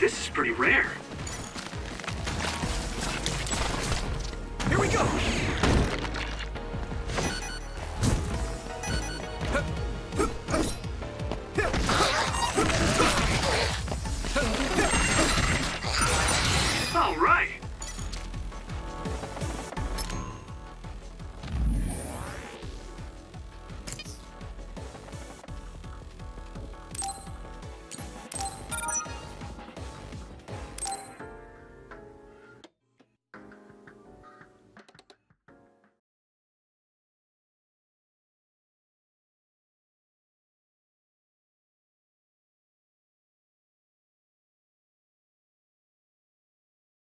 This is pretty rare.